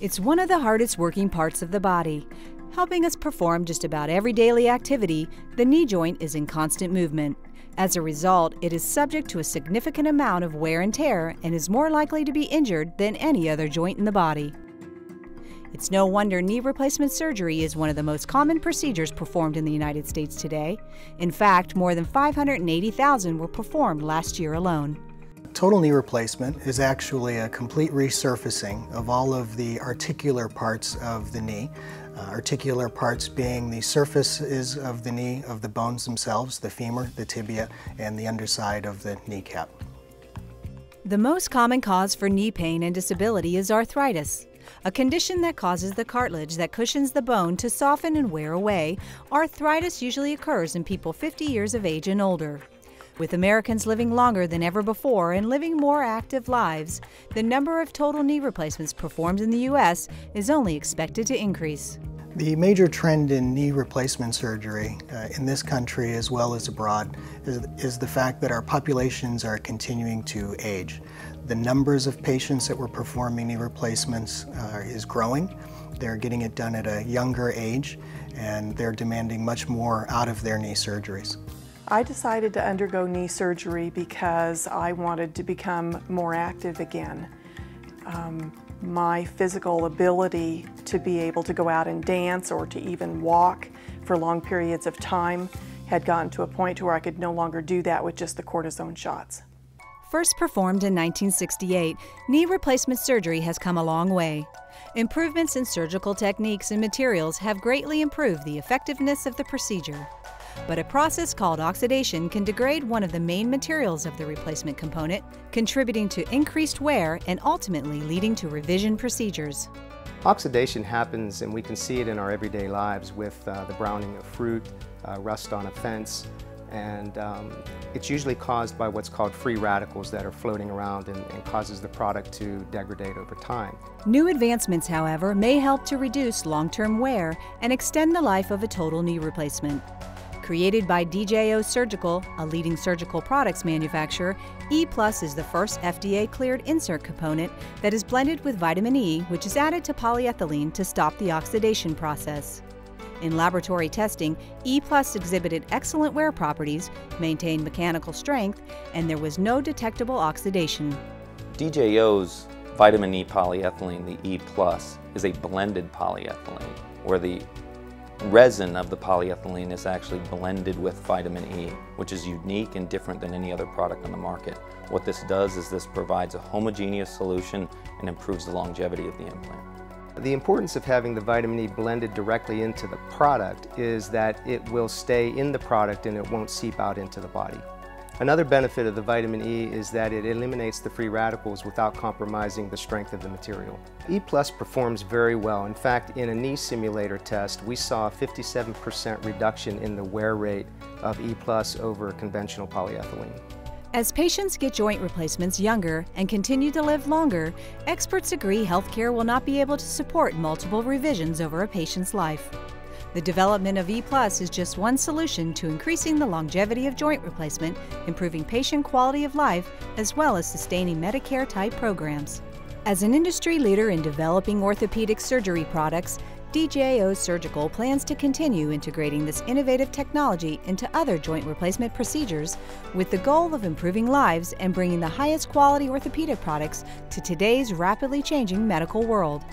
It's one of the hardest working parts of the body. Helping us perform just about every daily activity, the knee joint is in constant movement. As a result, it is subject to a significant amount of wear and tear and is more likely to be injured than any other joint in the body. It's no wonder knee replacement surgery is one of the most common procedures performed in the United States today. In fact, more than 580,000 were performed last year alone. Total knee replacement is actually a complete resurfacing of all of the articular parts of the knee. Uh, articular parts being the surfaces of the knee of the bones themselves, the femur, the tibia, and the underside of the kneecap. The most common cause for knee pain and disability is arthritis. A condition that causes the cartilage that cushions the bone to soften and wear away, arthritis usually occurs in people 50 years of age and older. With Americans living longer than ever before and living more active lives, the number of total knee replacements performed in the U.S. is only expected to increase. The major trend in knee replacement surgery uh, in this country as well as abroad is, is, the fact that our populations are continuing to age. The numbers of patients that were performing knee replacements uh, is growing. They're getting it done at a younger age and they're demanding much more out of their knee surgeries. I decided to undergo knee surgery because I wanted to become more active again. Um, my physical ability to be able to go out and dance or to even walk for long periods of time had gotten to a point where I could no longer do that with just the cortisone shots. First performed in 1968, knee replacement surgery has come a long way. Improvements in surgical techniques and materials have greatly improved the effectiveness of the procedure but a process called oxidation can degrade one of the main materials of the replacement component, contributing to increased wear and ultimately leading to revision procedures. Oxidation happens, and we can see it in our everyday lives with uh, the browning of fruit, uh, rust on a fence, and um, it's usually caused by what's called free radicals that are floating around and, and, causes the product to degrade over time. New advancements, however, may help to reduce long-term wear and extend the life of a total knee replacement. Created by DJO Surgical, a leading surgical products manufacturer, E Plus is the first FDA cleared insert component that is blended with vitamin E, which is added to polyethylene to stop the oxidation process. In laboratory testing, E Plus exhibited excellent wear properties, maintained mechanical strength, and there was no detectable oxidation. DJO's vitamin E polyethylene, the E Plus, is a blended polyethylene, where the resin of the polyethylene is actually blended with vitamin E, which is unique and different than any other product on the market. What this does is this provides a homogeneous solution and improves the longevity of the implant. The importance of having the vitamin E blended directly into the product is that it will stay in the product and it won't seep out into the body. Another benefit of the vitamin E is that it eliminates the free radicals without compromising the strength of the material. E Plus performs very well. In fact, in a knee simulator test, we saw a 57% reduction in the wear rate of E Plus over conventional polyethylene. As patients get joint replacements younger and continue to live longer, experts agree healthcare will not be able to support multiple revisions over a patient's life. The development of E Plus is just one solution to increasing the longevity of joint replacement, improving patient quality of life, as well as sustaining Medicare type programs. As an industry leader in developing orthopedic surgery products, DJO Surgical plans to continue integrating this innovative technology into other joint replacement procedures with the goal of improving lives and bringing the highest quality orthopedic products to today's rapidly changing medical world.